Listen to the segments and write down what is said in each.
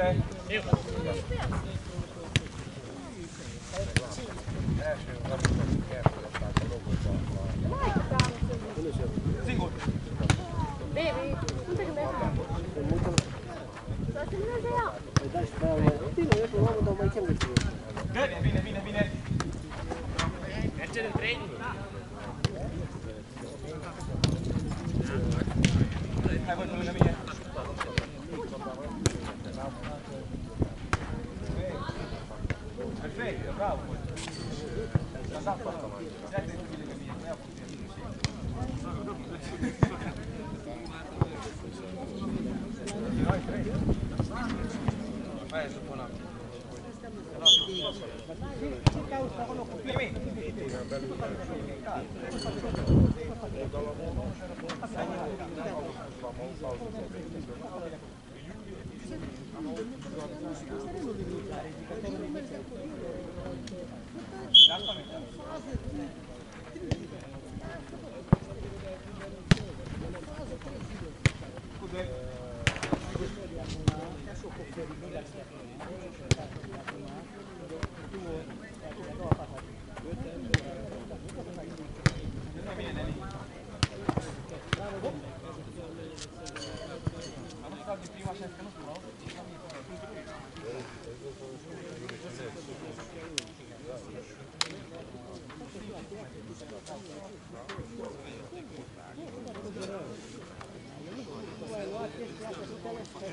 ide. Első Baby! Perfetto, bravo. Esatto. Sette mille cammini, Vai, buona. Vai, Nem ilyen elég.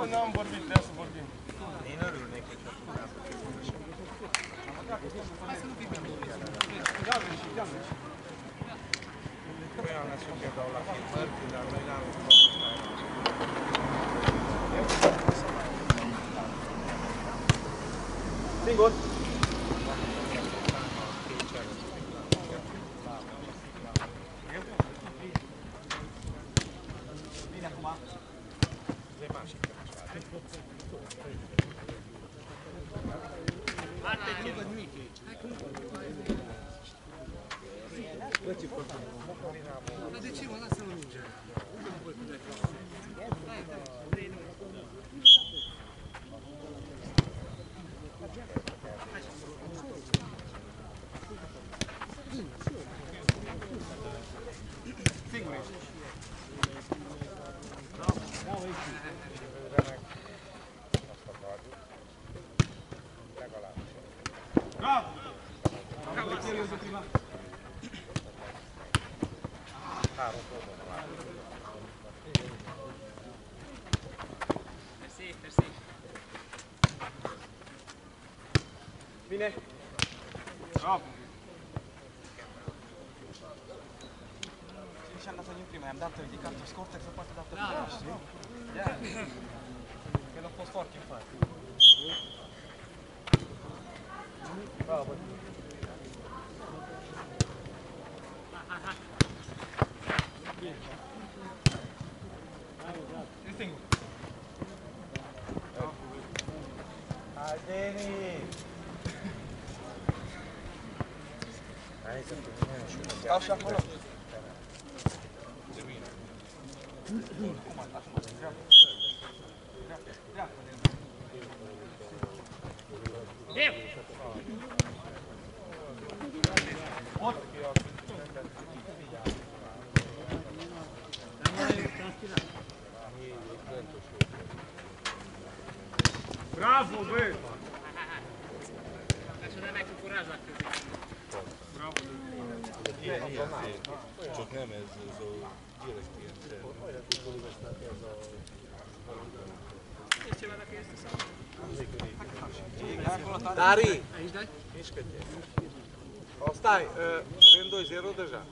Nu, n-am vorbit, de asta vorbim. Singur. Bine acum. Zăi mașină. Против. fine. No. Si è andato lì prima, è andato di canto scorta che fa parte da no, no, sì. yeah. Che non può sporchi infatti. Bravo. Distingue. Adeni. Tassák valamit? Ott! Bravo, bő! Ezt hát, oda megkukorázlak közé. Cu curaj la cât. Ciocneme z, z direkt E sau? Dari! Aici dai? Mișcă-te. O, stai, uh, avem 2-0 deja.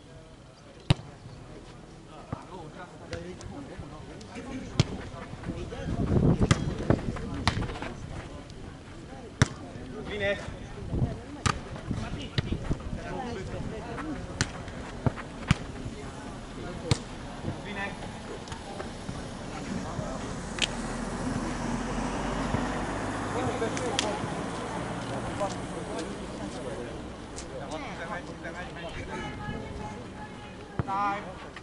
Time.